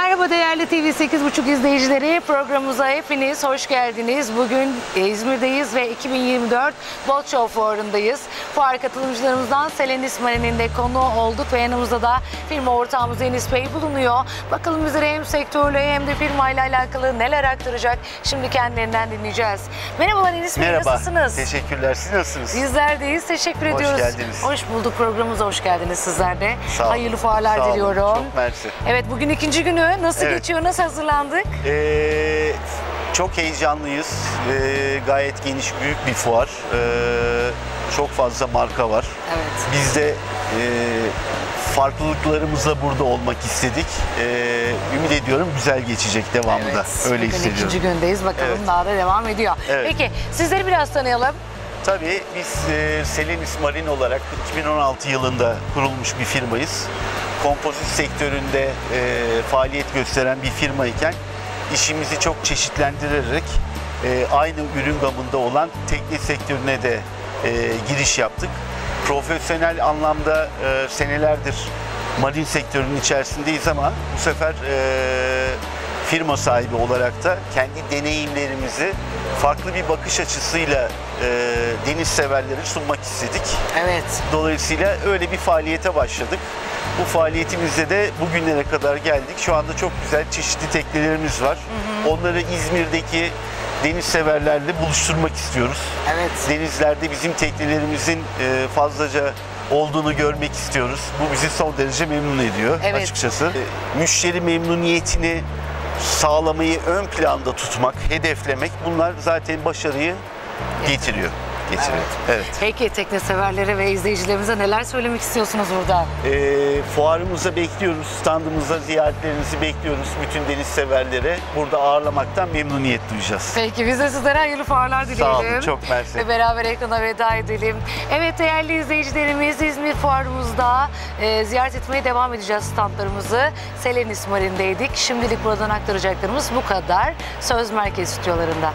Merhaba değerli TV 8.5 izleyicileri. Programımıza hepiniz hoş geldiniz. Bugün İzmir'deyiz ve 2024 Boat Show Fuarı'ndayız. Fuar katılımcılarımızdan Selen İsmail'in de konu olduk ve yanımızda da firma ortağımız Enis Bey bulunuyor. Bakalım bizlere hem sektörle hem de firmayla alakalı neler aktaracak. Şimdi kendilerinden dinleyeceğiz. Merhabalar Enis Bey Merhaba. nasılsınız? Teşekkürler. Siz nasılsınız? Bizlerdeyiz. Teşekkür Hoş ediyoruz. geldiniz. Hoş bulduk. Programımıza hoş geldiniz sizler de. Sağ olun. Hayırlı fuarlar Sağ olun. diliyorum. Çok mersi. Evet bugün ikinci günü. Nasıl Evet. geçiyor? Nasıl hazırlandık? Ee, çok heyecanlıyız. Ee, gayet geniş, büyük bir fuar. Ee, çok fazla marka var. Evet. Biz de e, farklılıklarımızla burada olmak istedik. Ee, ümit ediyorum güzel geçecek devamı da. Öyle Bugün hissediyorum. ikinci gündeyiz. Bakalım Evet. daha da devam ediyor. Evet. Peki sizleri biraz tanıyalım. Tabii biz e, Selenis Marin olarak 2016 yılında kurulmuş bir firmayız. Kompozit sektöründe e, faaliyet gösteren bir firma iken işimizi çok çeşitlendirerek e, aynı ürün gamında olan tekne sektörüne de giriş yaptık. Profesyonel anlamda senelerdir marin sektörünün içerisindeyiz ama bu sefer e, firma sahibi olarak da kendi deneyimlerimizi farklı bir bakış açısıyla e, deniz severlere sunmak istedik. Evet. Dolayısıyla öyle bir faaliyete başladık. Bu faaliyetimizde de bugünlere kadar geldik. Şu anda çok güzel çeşitli teknelerimiz var. Onları İzmir'deki deniz severlerle buluşturmak istiyoruz. Evet. Denizlerde bizim teknelerimizin e, fazlaca olduğunu görmek istiyoruz. Bu bizi son derece memnun ediyor Evet. açıkçası. E, Müşteri memnuniyetini sağlamayı ön planda tutmak, hedeflemek bunlar zaten başarıyı getiriyor. Getiriyor. Evet. Peki tekne severlere ve izleyicilerimize neler söylemek istiyorsunuz burada? E, fuarımıza bekliyoruz, standımıza ziyaretlerinizi bekliyoruz bütün deniz severlere. Burada ağırlamaktan memnuniyet duyacağız. Peki biz de sizlere hayırlı fuarlar dileyelim. Sağ olun, çok mersi. Ve beraber ekrana veda edelim. Evet değerli izleyicilerimiz İzmir Fuarımızda e, ziyaret etmeye devam edeceğiz standlarımızı. Selen İsmail'indeydik. Şimdilik buradan aktaracaklarımız bu kadar. Söz Merkez Stüdyolarında.